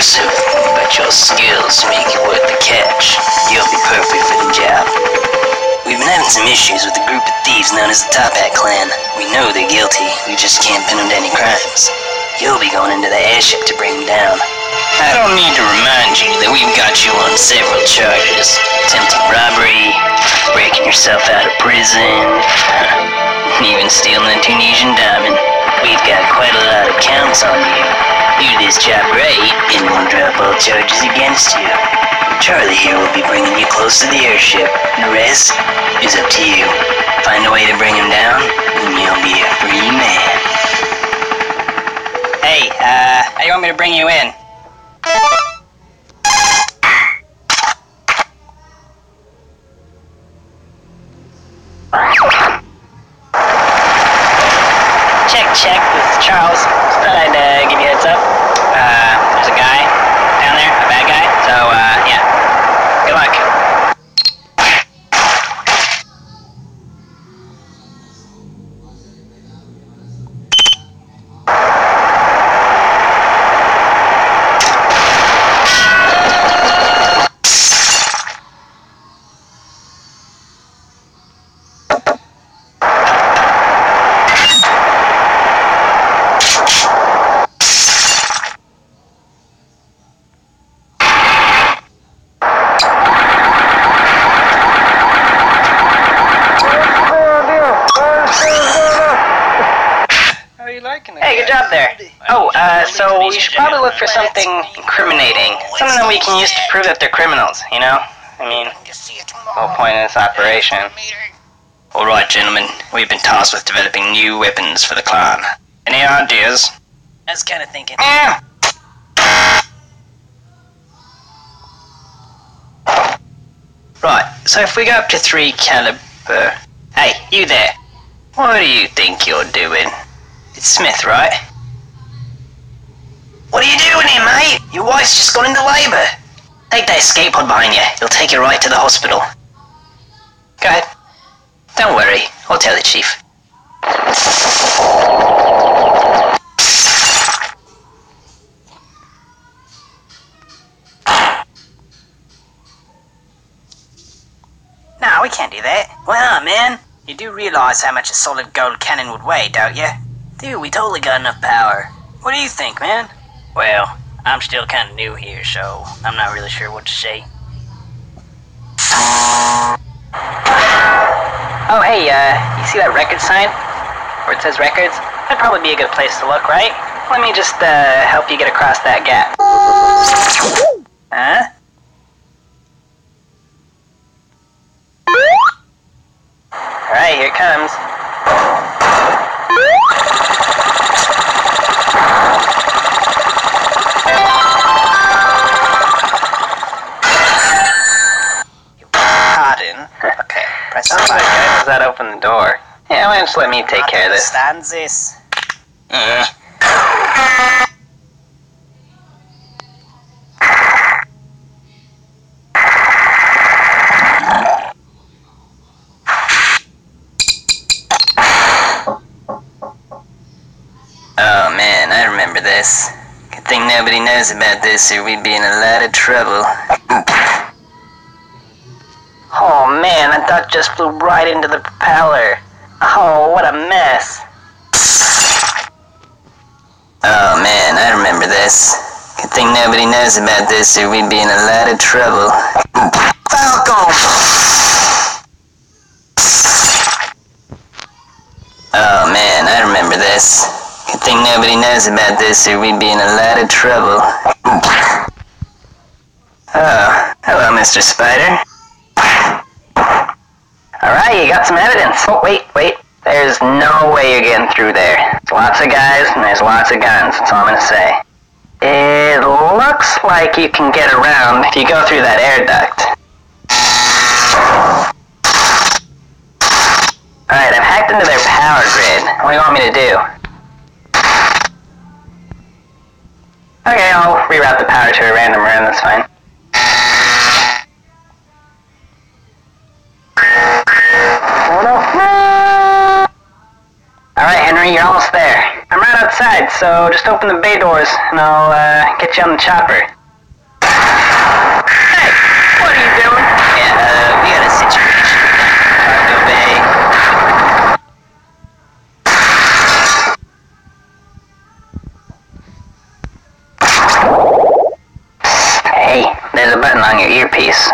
elusive, but your skills make it worth the catch. You'll be perfect for the job. We've been having some issues with a group of thieves known as the Top Hat Clan. We know they're guilty, we just can't pin them to any crimes. You'll be going into the airship to bring them down. I don't need to remind you that we've got you on several charges. Attempted robbery, breaking yourself out of prison, even stealing a Tunisian diamond. We've got quite a lot of counts on you. Do this job right, and we'll drop all charges against you. Charlie here will be bringing you close to the airship. The rest is up to you. Find a way to bring him down, and you'll be a free man. Hey, uh, how do you want me to bring you in? Hey, good job there. Oh, uh, so we should probably look for something incriminating. Something that we can use to prove that they're criminals, you know? I mean, the whole point of this operation. Alright, gentlemen, we've been tasked with developing new weapons for the clan. Any ideas? I was kind of thinking. Right, so if we go up to 3 caliber. Hey, you there. What do you think you're doing? It's Smith, right? What are you doing here, mate? Your wife's just gone into labor. Take that escape pod behind you. It'll take you right to the hospital. Go ahead. Don't worry. I'll tell the chief. No, we can't do that. Not, man? You do realize how much a solid gold cannon would weigh, don't you? Dude, we totally got enough power. What do you think, man? Well, I'm still kind of new here, so I'm not really sure what to say. Oh, hey, uh, you see that record sign? Where it says records? That'd probably be a good place to look, right? Let me just, uh, help you get across that gap. Huh? Alright, here it comes. Press the. Does that open the door? Yeah, why don't you let me take care of this? Stands this. Uh. Oh man, I remember this. Good thing nobody knows about this or we'd be in a lot of trouble. Man, that duck just flew right into the propeller. Oh, what a mess. Oh man, I remember this. Good thing nobody knows about this or we'd be in a lot of trouble. Falcon! Oh man, I remember this. Good thing nobody knows about this or we'd be in a lot of trouble. Oh, hello, Mr. Spider. Got some evidence. Oh, wait, wait. There's no way you're getting through there. There's lots of guys and there's lots of guns, that's all I'm gonna say. It looks like you can get around if you go through that air duct. Alright, I've hacked into their power grid. What do you want me to do? Okay, I'll reroute the power to a random room, that's fine. Almost there. I'm right outside, so just open the bay doors and I'll uh, get you on the chopper. Hey, what are you doing? Yeah, uh, we got a situation. Cargo bay. Hey, there's a button on your earpiece.